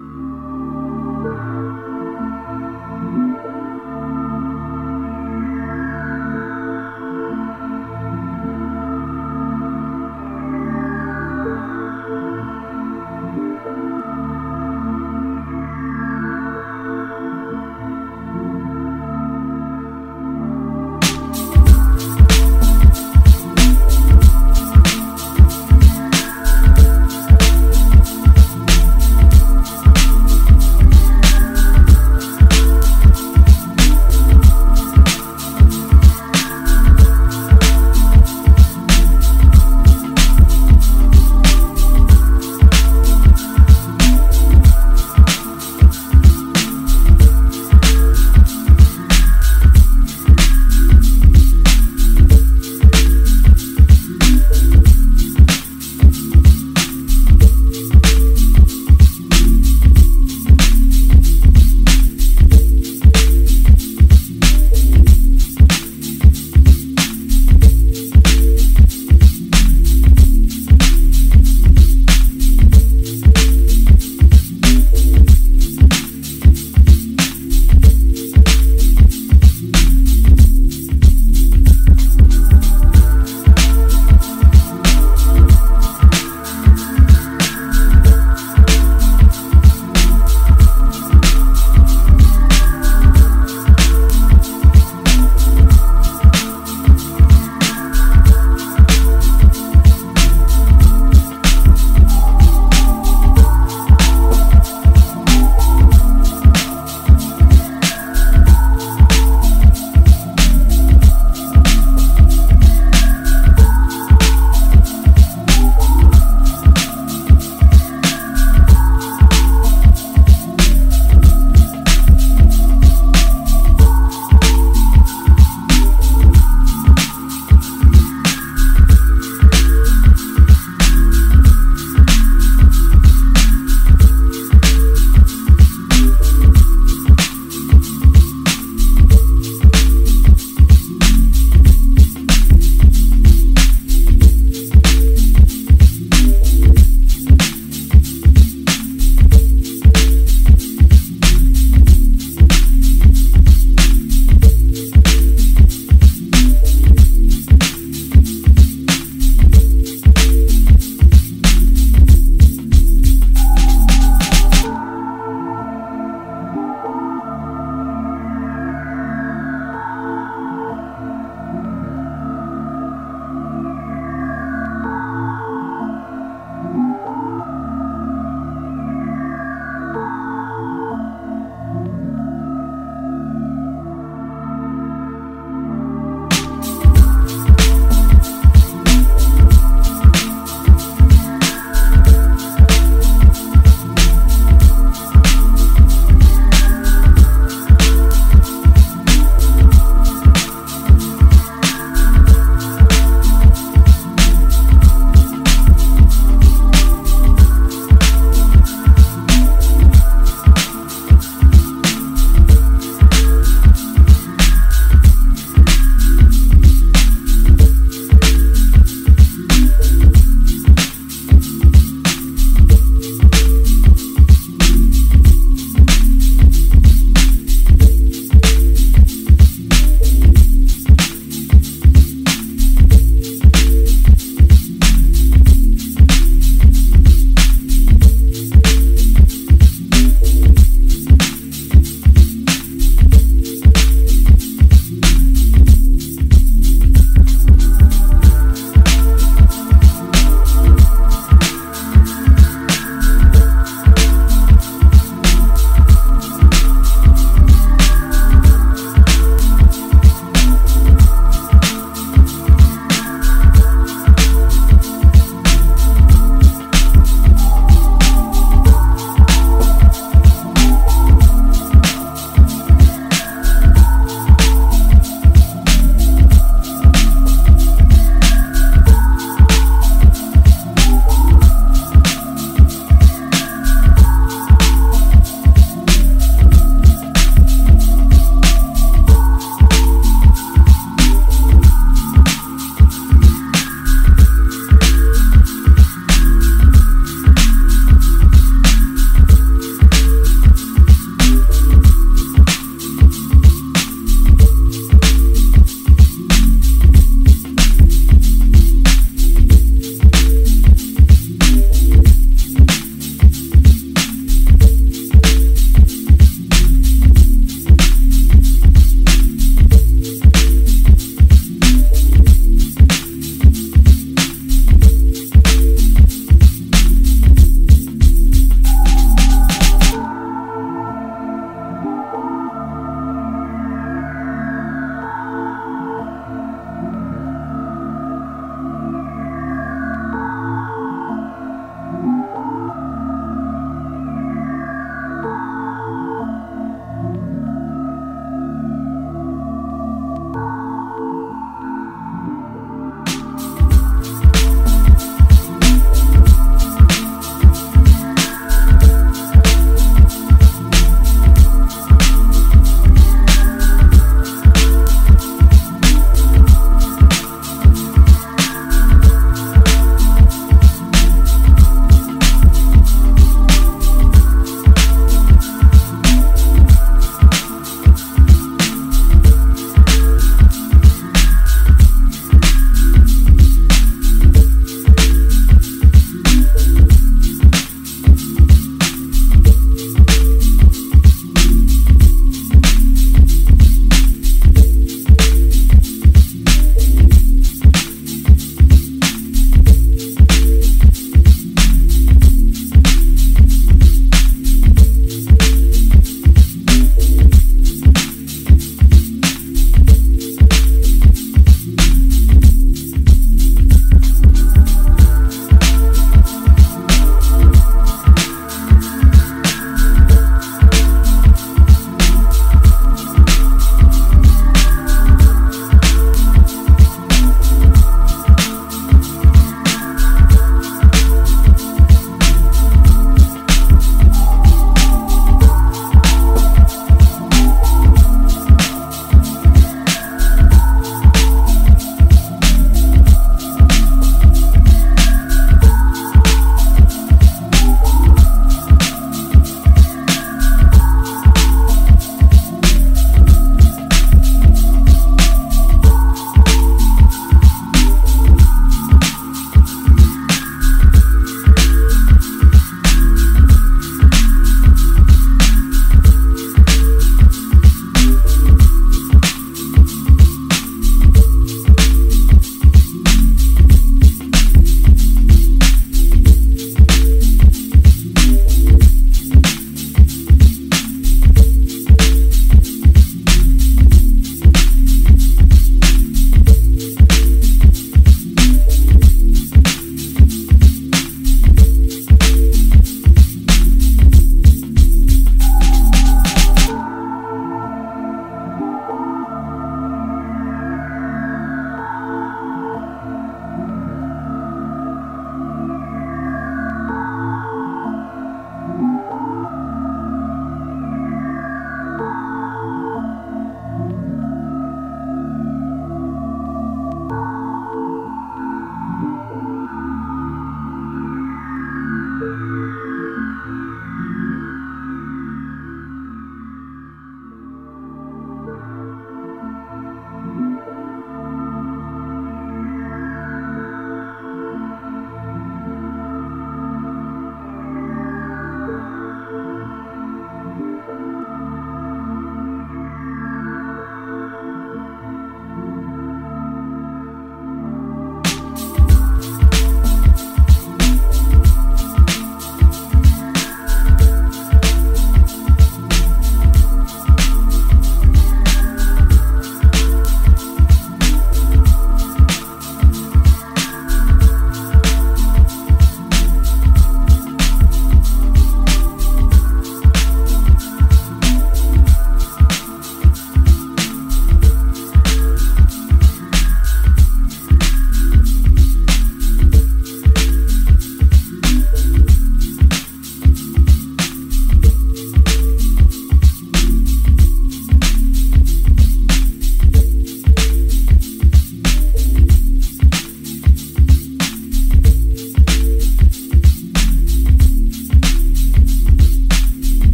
you